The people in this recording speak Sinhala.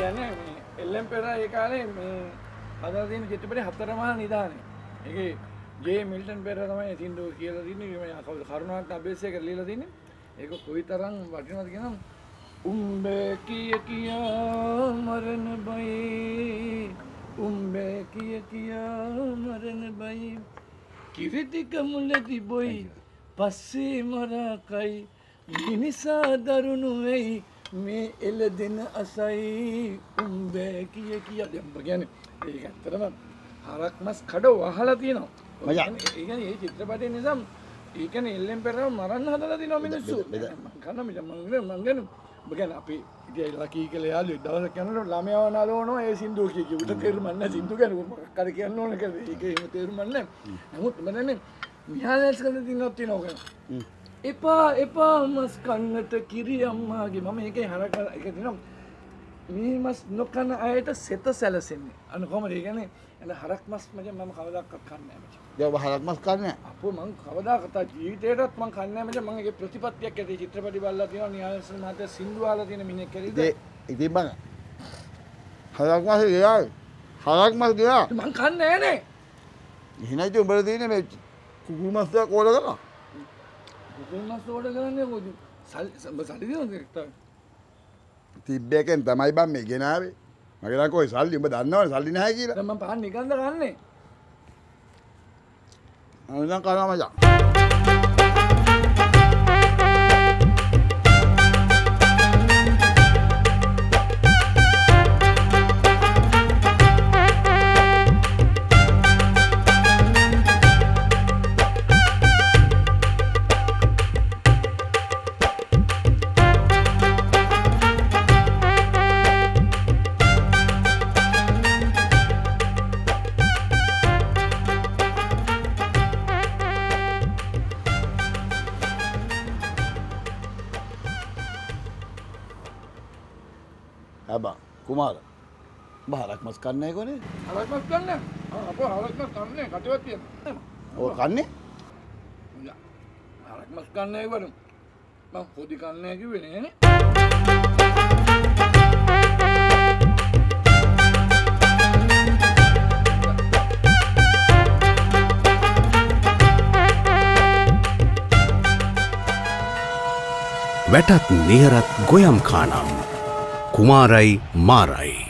කියන්නේ එල්ලම් පෙර ඒ කාලේ මේ හදලා තියෙන චිත්‍රපටයේ හතරමහා නිදානේ. ඒකේ ජේ මිල්ටන් පෙර තමයි සින්දු කියලා තින්නේ මේ කවුද? කරුණාරත්න අබේසේක ලියලා තින්නේ. ඒක කොයිතරම් වටිනවද කියනම් උම්බේ කිය කියා මරණ බයි. උම්බේ කිය කියා මරණ බයි. කිරිතික මුලදි බොයි. පස්සේ මරාකයි මිනිසා දරුණු වෙයි මේ එල දෙන අසයි උම්බෑ කිය කිය දෙම්බ ගැන ඒ ඇත්තරම හරක් මස් කඩ වහලා තියෙනවා. ඒකන ඒ චිත්‍රපටය නිසම් ඒකන එල්ලෙන් පෙර මරන්න හදලා තින මිනිස්සු. කන්න මිට මංගන මංගන බගැන අපි ඉතියි ලකී කළ යාලු දවස කැනට ළමයවනාලෝන ඒ සිින්දුව කිය උට තෙරුමන්න සිින්දු කැන කර කියන්න ඕන කර ඒක තේරුමන්න නමුත් මදන මිහාලස් කල තින්නොත්ති නොකන. එපා එපා මස් කන්නට කිරි අම්මාගේ. මම ඒක හරක එක තිනම් මේ මස් නොකන්න අයට සෙත සැලසෙන්නේ. අන කොම ඒගැන එන හරක් මස් මජ මම කවදක්ක් කන්න මච. දැන් හරක් මස් කන්නේ අප මං කවදා කතා ජීවිතයටත් මං කන්නමට මගේ ප්‍රතිපත්තියක් ඇති. චිත්‍රපටි බල්ලා තියෙන නිහාස මත සිින්දුවාල තියෙන මිනෙක් කැරිද ඉතින් බං හරක් මස් ගියා. හරක් මස් ගියා. මං කන්න ෑනේ. එහෙනම් ඉතින් උඹලා තියෙන්නේ මේ කුකුල් මස් දාලා කෝල කරා මස් ෝඩ කරන්නේ කොද සල් සලිද තිබ්බේකෙන් තමයි බං මේ ගෙනාවේ. මගේ නම් කොයි සල්ලි උඹ දන්නවනේ සල්ලි නැහැ කියලා. ම පහන් නිකන්ද කන්නේ මම නම් හැබා කුමාර. උඹ හරක් මස් කන්නේ කොනේ හරක්මස් කන්න අප හරක්ම කන්නේ කටවත් තිය ඔය කන්නේ? හරක්මස් කන්නේ වරු මං පොඩි කන්නේ කිවෙනන වැටත් නිහරත් ගොයම් කානම් कुमारई माराई।